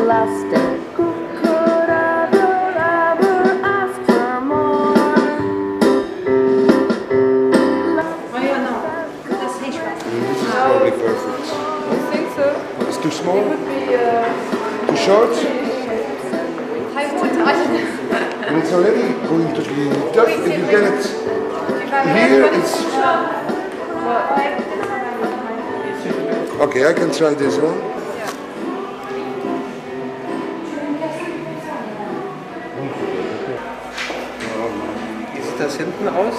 Who could ever, ever ask for more? Oh no. This is probably perfect. I think so. It's too It small? would be uh, Too short? It's already going to be tough if you get it here. It's okay. I can try this one. Das hinten aus?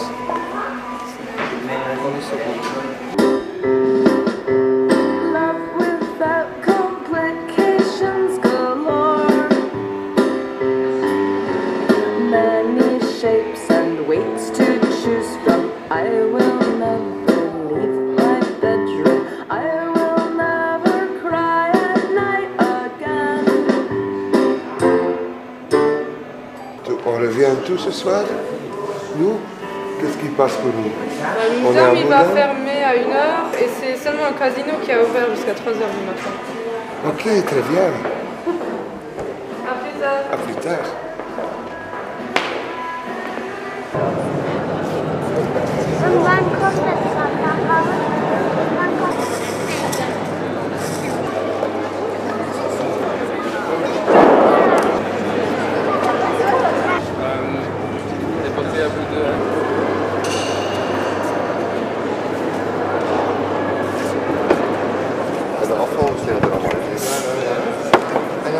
Auch nicht so gut. Love without complications galore. Many shapes and to choose from. I will never leave my bedroom. I will never cry at night again. Tu- On revient tous ce soir Nous Qu'est-ce qui passe pour nous Le muséum il va fermer à 1h et c'est seulement un casino qui a ouvert jusqu'à 3h du matin. Ok, très bien. À plus tard. À plus tard.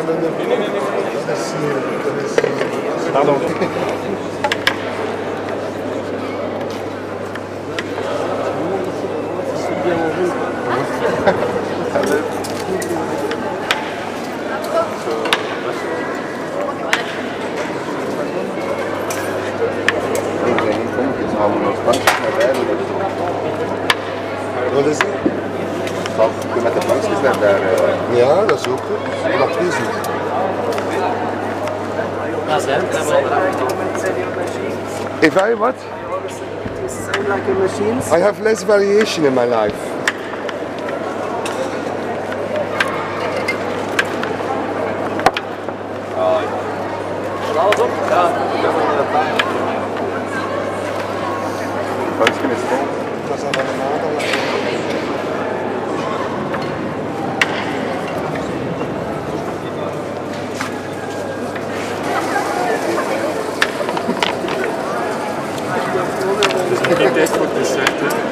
Pardon. What is it? Kun je met de bankjes naar daar... Ja, dat is ook goed. Dat is het. If I what? like a machines. I have less variation in my life. bankje is vol. Dat is allemaal death would be certain.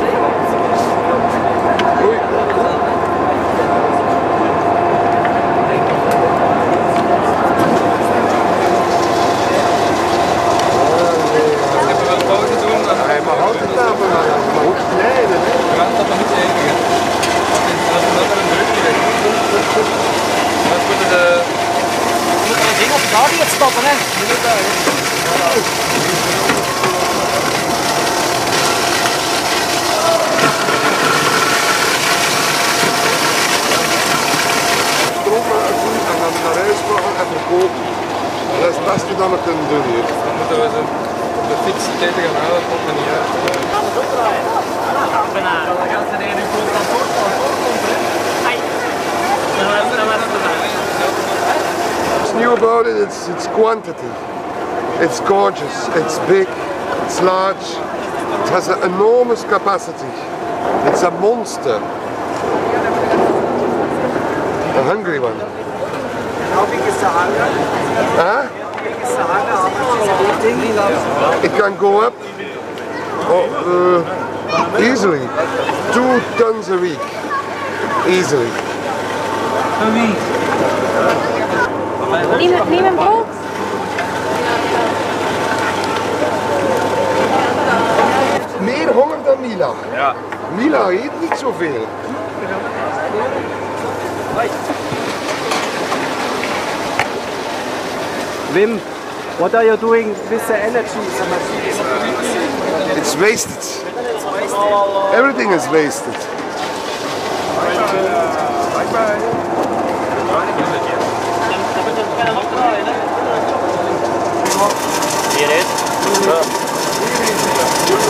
Even beste dat we kunnen doen hier. Dan moeten we ze op de fiets gaan halen, dat komt er niet uit. What's new about it, it's, it's quantity. It's gorgeous, it's big, it's large, it has an enormous capacity. It's a monster. A hungry one. How big is the hangar? Huh? It can go up oh, uh, easily, two tons a week. Easily. Neem, neem een brood. Meer honger dan Mila. Ja. Mila eet niet zoveel. Wim, what are you doing with the energy? It's wasted. Everything is wasted. Here it is.